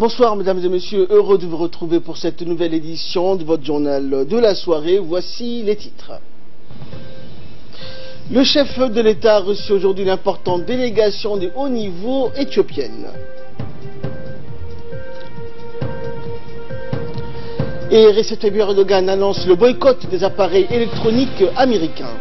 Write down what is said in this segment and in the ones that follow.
Bonsoir mesdames et messieurs, heureux de vous retrouver pour cette nouvelle édition de votre journal de la soirée. Voici les titres. Le chef de l'État a reçu aujourd'hui l'importante délégation de haut niveau éthiopienne. Et Recep Erdogan annonce le boycott des appareils électroniques américains.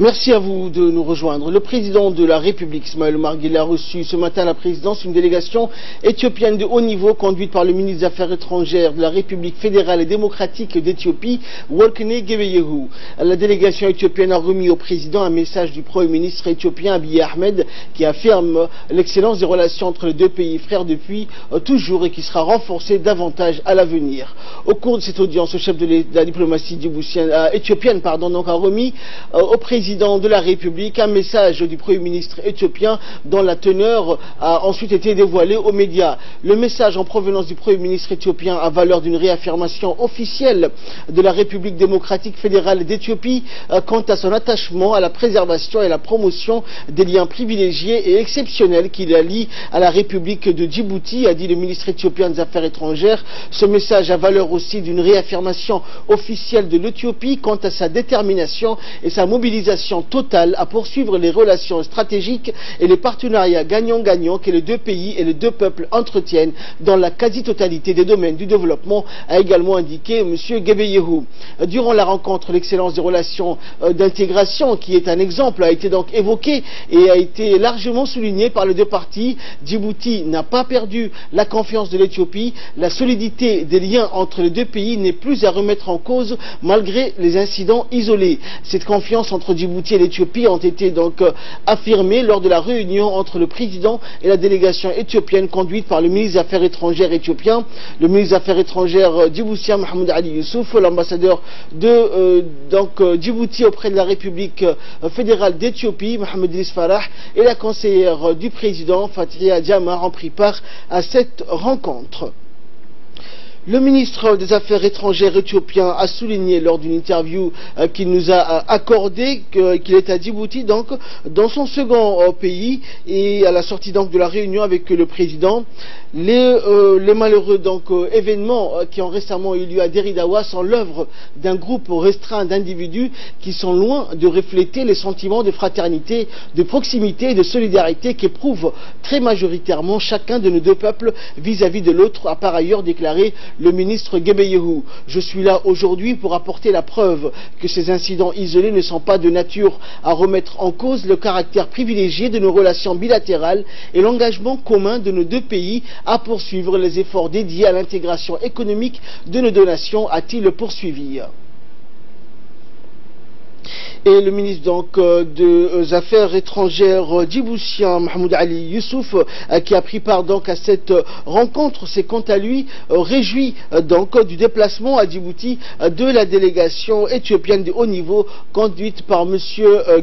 Merci à vous de nous rejoindre. Le président de la République, Ismaël Omar a reçu ce matin la présidence une délégation éthiopienne de haut niveau conduite par le ministre des Affaires étrangères de la République fédérale et démocratique d'Éthiopie, Wolkene Gebeyehu. La délégation éthiopienne a remis au président un message du Premier ministre éthiopien Abiy Ahmed qui affirme l'excellence des relations entre les deux pays frères depuis euh, toujours et qui sera renforcée davantage à l'avenir. Au cours de cette audience, le chef de la diplomatie euh, éthiopienne pardon, a remis euh, au président président de la République un message du Premier ministre éthiopien dont la teneur a ensuite été dévoilée aux médias. Le message en provenance du Premier ministre éthiopien a valeur d'une réaffirmation officielle de la République démocratique fédérale d'Éthiopie euh, quant à son attachement à la préservation et la promotion des liens privilégiés et exceptionnels qui la lient à la République de Djibouti, a dit le ministre éthiopien des Affaires étrangères. Ce message a valeur aussi d'une réaffirmation officielle de l'Éthiopie quant à sa détermination et sa mobilisation totale à poursuivre les relations stratégiques et les partenariats gagnant-gagnant que les deux pays et les deux peuples entretiennent dans la quasi-totalité des domaines du développement, a également indiqué M. Gebeyehu. Durant la rencontre, l'excellence des relations euh, d'intégration, qui est un exemple, a été donc évoquée et a été largement soulignée par les deux parties. Djibouti n'a pas perdu la confiance de l'Éthiopie. La solidité des liens entre les deux pays n'est plus à remettre en cause malgré les incidents isolés. Cette confiance entre Djibouti et l'Éthiopie ont été donc euh, affirmés lors de la réunion entre le président et la délégation éthiopienne conduite par le ministre des Affaires étrangères éthiopien, le ministre des Affaires étrangères euh, djiboutien Mahmoud Ali Youssouf, l'ambassadeur de euh, Djibouti auprès de la République fédérale d'Éthiopie, Mohamed Idriss Farah, et la conseillère du président, Fatia Diamar, ont pris part à cette rencontre. Le ministre des Affaires étrangères éthiopien a souligné lors d'une interview euh, qu'il nous a euh, accordé qu'il est à Djibouti, donc dans son second euh, pays, et à la sortie donc de la réunion avec le président, les, malheureux donc, événements qui ont récemment eu lieu à Deridawa sont l'œuvre d'un groupe restreint d'individus qui sont loin de refléter les sentiments de fraternité, de proximité et de solidarité qu'éprouve très majoritairement chacun de nos deux peuples vis-à-vis de l'autre, a par ailleurs déclaré le ministre Gebeyehu. Je suis là aujourd'hui pour apporter la preuve que ces incidents isolés ne sont pas de nature à remettre en cause le caractère privilégié de nos relations bilatérales et l'engagement commun de nos deux pays à poursuivre les efforts dédiés à l'intégration économique de nos deux nations, a-t-il poursuivi le ministre euh, des euh, Affaires étrangères euh, djiboutien Mahmoud Ali Youssouf qui a pris part donc à cette rencontre s'est quant à lui réjoui donc du déplacement à Djibouti de la délégation éthiopienne de haut niveau conduite par M.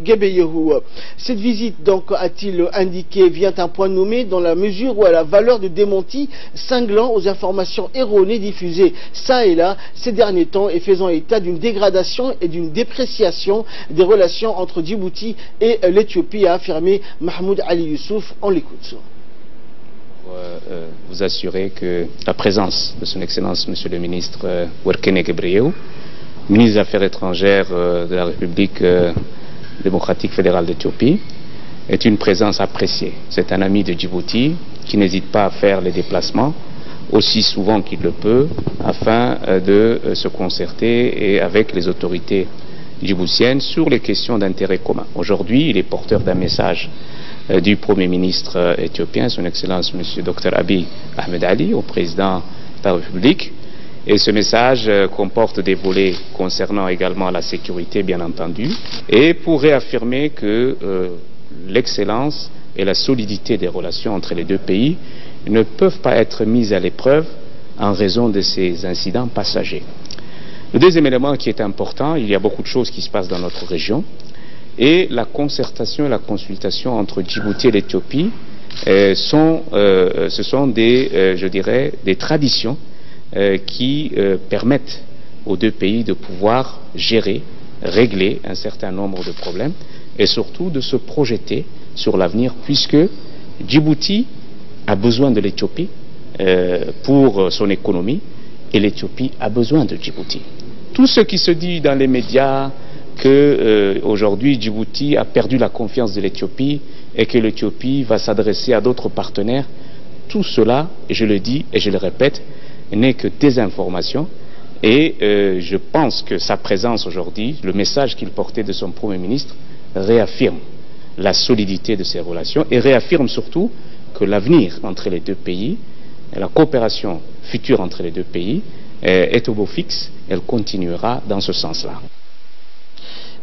Gebeyehu. Cette visite donc a-t-il indiqué vient un point nommé dans la mesure où elle a valeur de démenti cinglant aux informations erronées diffusées ça et là ces derniers temps et faisant état d'une dégradation et d'une dépréciation des relations entre Djibouti et l'Éthiopie, a affirmé Mahmoud Ali Youssouf. On l'écoute. Euh, euh, vous assurer que la présence de son Excellence, Monsieur le ministre euh, Werkene ministre des Affaires étrangères de la République démocratique fédérale d'Éthiopie, est une présence appréciée. C'est un ami de Djibouti qui n'hésite pas à faire les déplacements aussi souvent qu'il le peut afin de se concerter et avec les autorités djiboutienne sur les questions d'intérêt commun. Aujourd'hui, il est porteur d'un message euh, du Premier ministre euh, éthiopien, son Excellence M. Dr Abiy Ahmed Ali, au président de la République. Et ce message euh, comporte des volets concernant également la sécurité, bien entendu, et pour réaffirmer que l'excellence et la solidité des relations entre les deux pays ne peuvent pas être mises à l'épreuve en raison de ces incidents passagers. Le deuxième élément qui est important, il y a beaucoup de choses qui se passent dans notre région, et la concertation et la consultation entre Djibouti et l'Éthiopie euh, sont, euh, ce sont des, euh, je dirais, des traditions qui permettent aux deux pays de pouvoir gérer, régler un certain nombre de problèmes et surtout de se projeter sur l'avenir puisque Djibouti a besoin de l'Éthiopie euh, pour son économie et l'Éthiopie a besoin de Djibouti. Tout ce qui se dit dans les médias que euh, aujourd'hui Djibouti a perdu la confiance de l'Éthiopie et que l'Éthiopie va s'adresser à d'autres partenaires, tout cela, je le dis et je le répète, n'est que des informations. Et euh, je pense que sa présence aujourd'hui, le message qu'il portait de son Premier ministre, réaffirme la solidité de ces relations et réaffirme surtout que l'avenir entre les deux pays, la coopération future entre les deux pays, est au beau fixe. Elle continuera dans ce sens-là.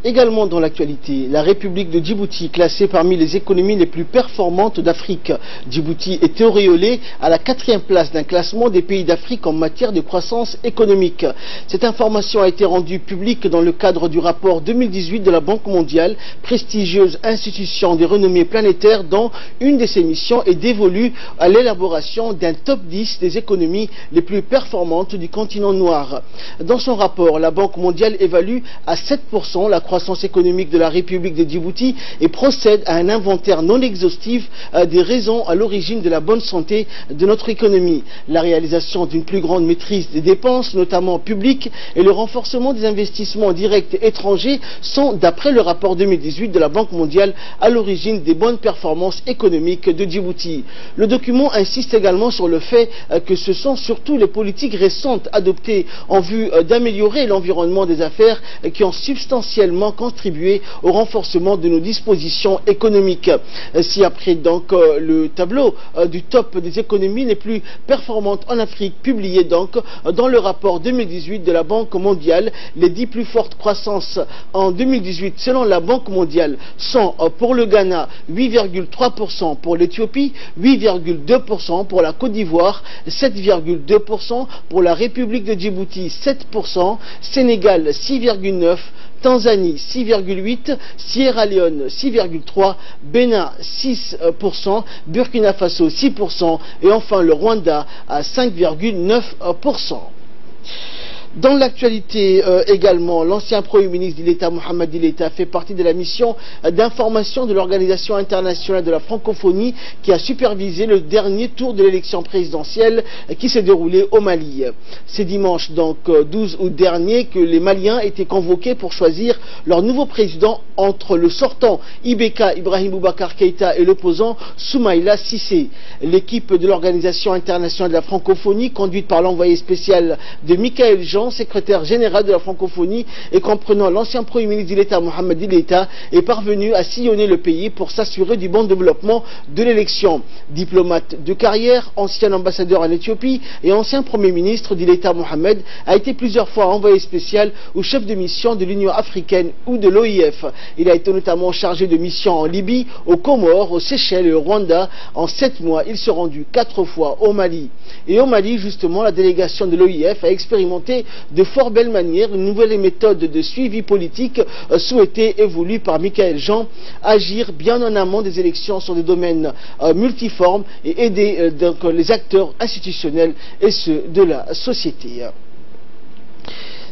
Également dans l'actualité, la République de Djibouti, classée parmi les économies les plus performantes d'Afrique. Djibouti est auréolée à la quatrième place d'un classement des pays d'Afrique en matière de croissance économique. Cette information a été rendue publique dans le cadre du rapport 2018 de la Banque mondiale, prestigieuse institution des renommées planétaires dont une de ses missions est dévolue à l'élaboration d'un top 10 des économies les plus performantes du continent noir. Dans son rapport, la Banque mondiale évalue à 7% la croissance croissance économique de la République de Djibouti et procède à un inventaire non exhaustif euh, des raisons à l'origine de la bonne santé de notre économie. La réalisation d'une plus grande maîtrise des dépenses, notamment publiques, et le renforcement des investissements directs étrangers sont, d'après le rapport 2018 de la Banque mondiale, à l'origine des bonnes performances économiques de Djibouti. Le document insiste également sur le fait euh, que ce sont surtout les politiques récentes adoptées en vue euh, d'améliorer l'environnement des affaires qui ont substantiellement contribuer au renforcement de nos dispositions économiques. Si après donc euh, le tableau euh, du top des économies les plus performantes en Afrique, publié donc dans le rapport 2018 de la Banque mondiale, les dix plus fortes croissances en 2018 selon la Banque mondiale sont euh, pour le Ghana 8,3%, pour l'Éthiopie 8,2%, pour la Côte d'Ivoire 7,2%, pour la République de Djibouti 7%, Sénégal 6,9%, Tanzanie 6,8%, Sierra Leone 6,3%, Bénin 6%, Burkina Faso 6% et enfin le Rwanda à 5,9%. Dans l'actualité euh, également, l'ancien Premier ministre de l'État, Mohamed Dileta, fait partie de la mission d'information de l'Organisation internationale de la francophonie qui a supervisé le dernier tour de l'élection présidentielle qui s'est déroulé au Mali. C'est dimanche, donc 12 euh, août dernier, que les Maliens étaient convoqués pour choisir leur nouveau président entre le sortant Ibeka Ibrahim Boubacar Keïta et l'opposant Soumaïla Sissé. L'équipe de l'Organisation internationale de la francophonie, conduite par l'envoyé spécial de Michael Jean, secrétaire général de la francophonie et comprenant l'ancien Premier ministre de l'État, Mohamed Dileta, est parvenu à sillonner le pays pour s'assurer du bon développement de l'élection. Diplomate de carrière, ancien ambassadeur en Éthiopie et ancien Premier ministre de l'État, Mohamed, a été plusieurs fois envoyé spécial ou chef de mission de l'Union africaine ou de l'OIF. Il a été notamment chargé de mission en Libye, aux Comores, aux Seychelles et au Rwanda. En sept mois, il s'est rendu quatre fois au Mali. Et au Mali, justement, la délégation de l'OIF a expérimenté de fort belle manière une nouvelle méthode de suivi politique euh, souhaitée et voulue par Michael Jean, agir bien en amont des élections sur des domaines euh, multiformes et aider euh, les acteurs institutionnels et ceux de la société.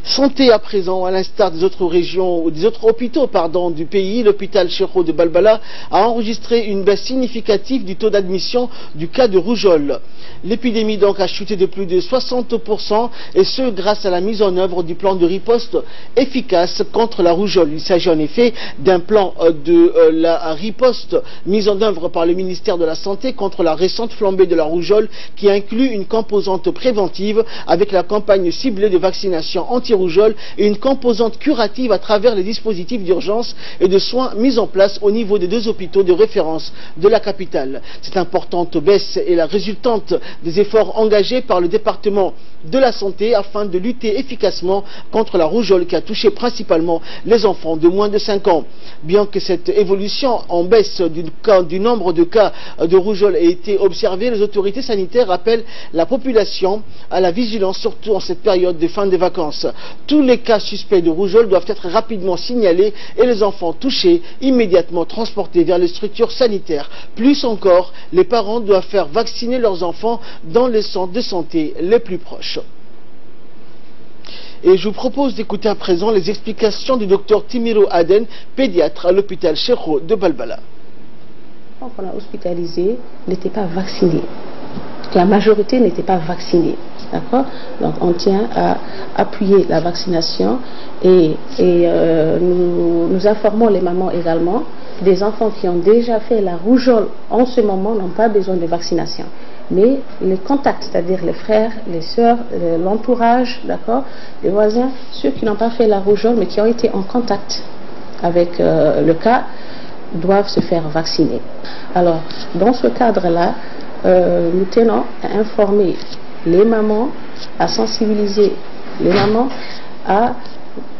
Santé à présent, à l'instar des autres régions, des autres hôpitaux du pays, l'hôpital Cheikho de Balbala a enregistré une baisse significative du taux d'admission du cas de rougeole. L'épidémie donc a chuté de plus de 60% et ce grâce à la mise en œuvre du plan de riposte efficace contre la rougeole. Il s'agit en effet d'un plan euh, de euh, la riposte mis en œuvre par le ministère de la Santé contre la récente flambée de la rougeole qui inclut une composante préventive avec la campagne ciblée de vaccination anti-rougeole et une composante curative à travers les dispositifs d'urgence et de soins mis en place au niveau des deux hôpitaux de référence de la capitale. Cette importante baisse est la résultante des efforts engagés par le département de la santé afin de lutter efficacement contre la rougeole qui a touché principalement les enfants de moins de 5 ans. Bien que cette évolution en baisse du, nombre de cas de rougeole ait été observée, les autorités sanitaires appellent la population à la vigilance, surtout en cette période de fin des vacances. Tous les cas suspects de rougeole doivent être rapidement signalés et les enfants touchés immédiatement transportés vers les structures sanitaires. Plus encore, les parents doivent faire vacciner leurs enfants dans les centres de santé les plus proches. Et je vous propose d'écouter à présent les explications du docteur Timiro Aden, pédiatre à l'hôpital Cheikho de Balbala. On a hospitalisé n'était pas vacciné. La majorité n'était pas vaccinée. Donc on tient à appuyer la vaccination et, euh, nous, informons les mamans également des enfants qui ont déjà fait la rougeole en ce moment n'ont pas besoin de vaccination. Mais les contacts, c'est-à-dire les frères, les sœurs, l'entourage, les voisins, ceux qui n'ont pas fait la rougeole mais qui ont été en contact avec euh, le cas, doivent se faire vacciner. Alors, dans ce cadre-là, euh, nous tenons à informer les mamans, à sensibiliser les mamans à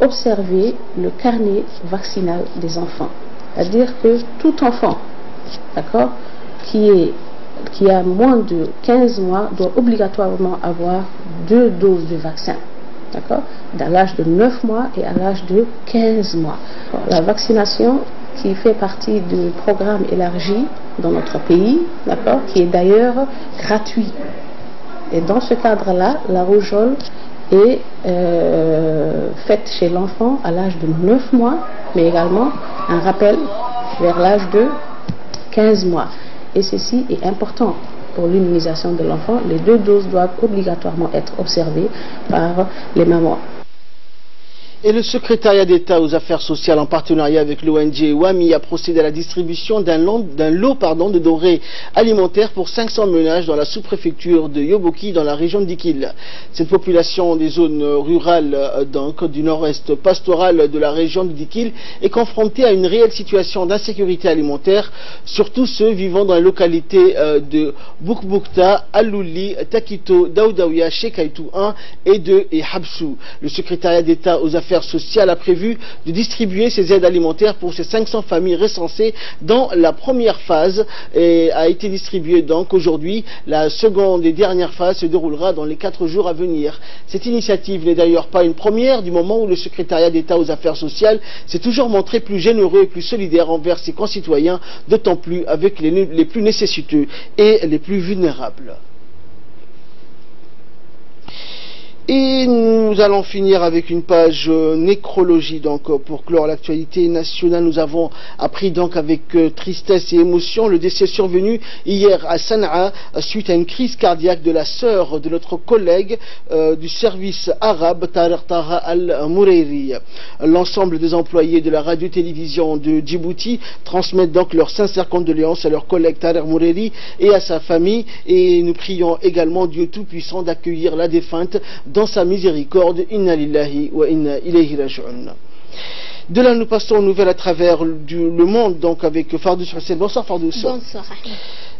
observer le carnet vaccinal des enfants. C'est-à-dire que tout enfant, d'accord, qui, qui a moins de 15 mois doit obligatoirement avoir deux doses de vaccin. D'accord À l'âge de 9 mois et à l'âge de 15 mois. La vaccination qui fait partie du programme élargi dans notre pays, d'accord, qui est d'ailleurs gratuit. Et dans ce cadre-là, la rougeole est euh, faite chez l'enfant à l'âge de 9 mois, mais également un rappel vers l'âge de 15 mois. Et ceci est important pour l'immunisation de l'enfant. Les deux doses doivent obligatoirement être observées par les mamans. Et le secrétariat d'État aux affaires sociales en partenariat avec l'ONG WAMI a procédé à la distribution d'un lot de denrées alimentaires pour 500 ménages dans la sous-préfecture de Yoboki dans la région d'Ikil. Cette population des zones rurales euh, donc, du nord-est pastoral de la région d'Ikil est confrontée à une réelle situation d'insécurité alimentaire, surtout ceux vivant dans les localités euh, de Boukboukta, Alouli, Takito, Daoudaouya, Shekaitou 1 et de Habsou. Le secrétariat d'État aux affaires social a prévu de distribuer ces aides alimentaires pour ces 500 familles recensées dans la première phase et a été distribuée donc aujourd'hui. La seconde et dernière phase se déroulera dans les quatre jours à venir. Cette initiative n'est d'ailleurs pas une première du moment où le secrétariat d'État aux affaires sociales s'est toujours montré plus généreux et plus solidaire envers ses concitoyens, d'autant plus avec les plus nécessiteux et les plus vulnérables. Et nous allons finir avec une page euh, nécrologie donc euh, pour clore l'actualité nationale. Nous avons appris donc avec euh, tristesse et émotion le décès survenu hier à Sanaa suite à une crise cardiaque de la sœur de notre collègue du service arabe Tariq Taha al-Moureiri. L'ensemble des employés de la radio-télévision de Djibouti transmettent donc leurs sincères condoléances à leur collègue Tariq Moureiri et à sa famille et nous prions également Dieu Tout-Puissant d'accueillir la défunte dans sa miséricorde. الوعد إنا لله وإنا إليه راجعون. De là, nous passons aux nouvelles à travers le monde, donc avec Fardous Bonsoir Fardous. Bonsoir.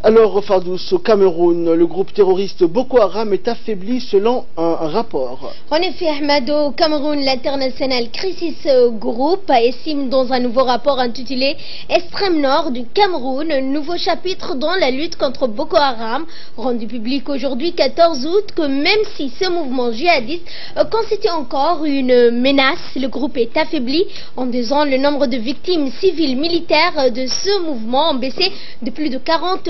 Alors, Fardous, au Cameroun, le groupe terroriste Boko Haram est affaibli selon un, rapport. En effet, Ahmad, au Cameroun, l'international Crisis Group estime dans un nouveau rapport intitulé Extrême Nord du Cameroun, un nouveau chapitre dans la lutte contre Boko Haram, rendu public aujourd'hui 14 août, que même si ce mouvement djihadiste constitue encore une menace, le groupe est affaibli en deux ans. Le nombre de victimes civiles militaires de ce mouvement a baissé de plus de 40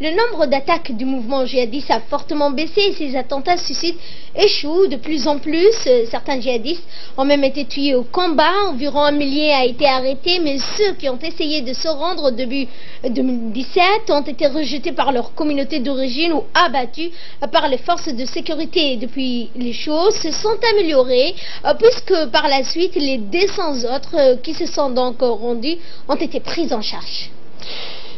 le nombre d'attaques du mouvement djihadiste a fortement baissé et ces attentats suscitent échouent de plus en plus. Certains djihadistes ont même été tués au combat. Environ un millier a été arrêté, mais ceux qui ont essayé de se rendre au début 2017 ont été rejetés par leur communauté d'origine ou abattus par les forces de sécurité. Depuis, les choses se sont améliorées puisque par la suite, les 200 autres euh, qui se sont donc rendus ont été pris en charge.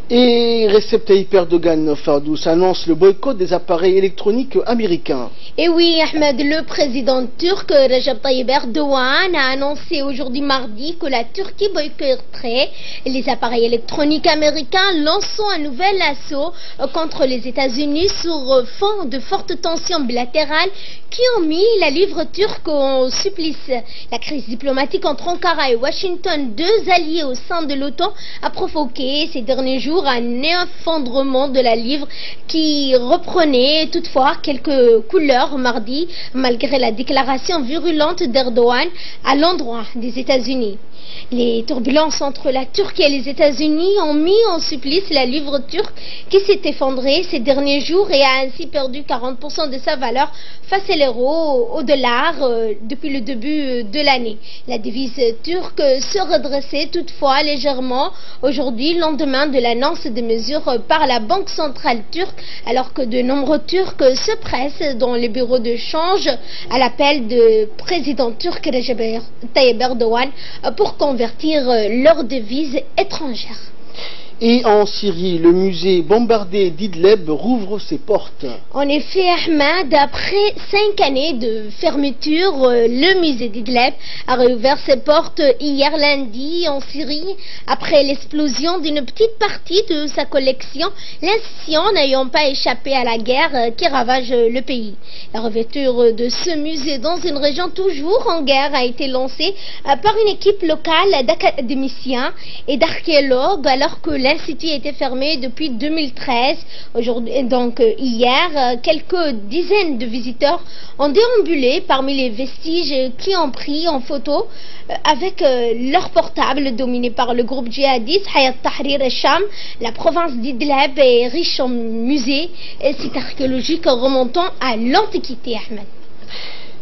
Et Recep Tayyip Erdogan, Fardous, annonce le boycott des appareils électroniques américains. Et oui, Ahmed, le président turc Recep Tayyip Erdogan a annoncé aujourd'hui mardi que la Turquie boycotterait les appareils électroniques américains, lançant un nouvel assaut contre les États-Unis sur fond de fortes tensions bilatérales qui ont mis la livre turque au supplice. La crise diplomatique entre Ankara et Washington, deux alliés au sein de l'OTAN, a provoqué ces derniers jours un effondrement de la livre qui reprenait toutefois quelques couleurs mardi malgré la déclaration virulente d'Erdogan à l'endroit des États-Unis. Les turbulences entre la Turquie et les États-Unis ont mis en supplice la livre turque qui s'est effondrée ces derniers jours et a ainsi perdu 40% de sa valeur face à l'euro, au dollar, euh, depuis le début de l'année. La devise turque se redressait toutefois légèrement aujourd'hui, lendemain de des mesures par la Banque centrale turque, alors que de nombreux Turcs se pressent dans les bureaux de change à l'appel du président turc Recep Tayyip Erdogan pour convertir leurs devises étrangères. Et en Syrie, le musée bombardé d'Idleb rouvre ses portes. En effet, Ahmed, après cinq années de fermeture, euh, le musée d'Idleb a réouvert ses portes hier lundi en Syrie après l'explosion d'une petite partie de sa collection, l'institution n'ayant pas échappé à la guerre euh, qui ravage le pays. La revêture de ce musée dans une région toujours en guerre a été lancée euh, par une équipe locale d'académiciens et d'archéologues alors que L'institut était fermé depuis 2013. Aujourd'hui, donc euh, hier, euh, quelques dizaines de visiteurs ont déambulé parmi les vestiges qui ont pris en photo euh, avec leur portable dominé par le groupe djihadiste Hayat Tahrir et Sham. La province d'Idleb est riche en musées et sites archéologiques remontant à l'Antiquité, Ahmed.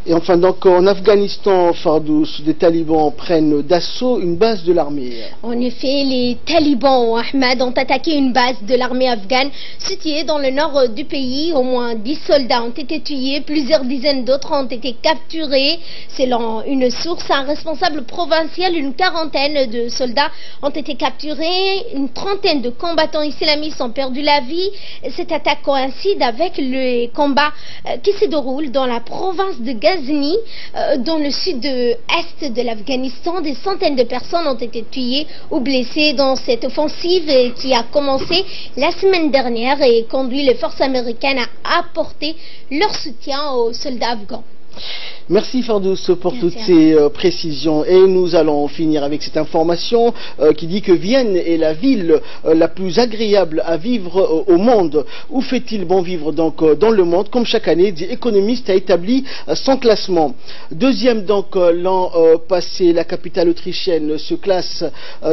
Et enfin, donc, en Afghanistan, Fardous, des talibans prennent d'assaut une base de l'armée. En effet, les talibans, Ahmed, ont attaqué une base de l'armée afghane située dans le nord du pays. Au moins 10 soldats ont été tués, plusieurs dizaines d'autres ont été capturés. Selon une source, un responsable provincial, une quarantaine de soldats ont été capturés. Une trentaine de combattants islamistes ont perdu la vie. Cette attaque coïncide avec les combats euh, qui se déroulent dans la province de Gaza euh, dans le sud-est de l'Afghanistan, des centaines de personnes ont été tuées ou blessées dans cette offensive qui a commencé la semaine dernière et conduit les forces américaines à apporter leur soutien aux soldats afghans. Merci Fardous pour toutes ces euh, précisions. Et nous allons finir avec cette information euh, qui dit que Vienne est la ville euh, la plus agréable à vivre au monde. Où fait-il bon vivre donc dans le monde? Comme chaque année, Economist a établi son classement. Deuxième donc l'an passé, la capitale autrichienne se classe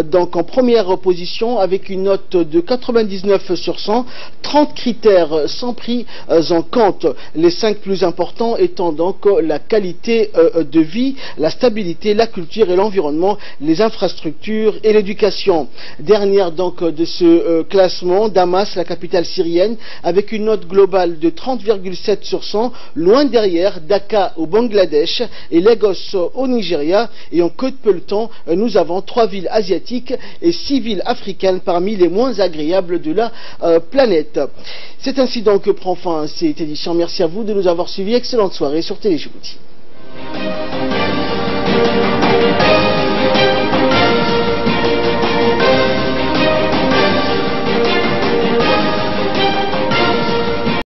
donc en première position avec une note de 99 sur 100. 30 critères sont pris en compte. Les cinq plus importants étant donc la qualité euh, de vie, la stabilité, la culture et l'environnement, les infrastructures et l'éducation. Dernière donc de ce euh, classement, Damas, la capitale syrienne, avec une note globale de 30,7 sur 100, loin derrière Dhaka au Bangladesh et Lagos au Nigeria. Et en queue de euh, nous avons trois villes asiatiques et six villes africaines parmi les moins agréables de la planète. C'est ainsi donc que prend fin cette édition. Merci à vous de nous avoir suivis. Excellente soirée sur 对不起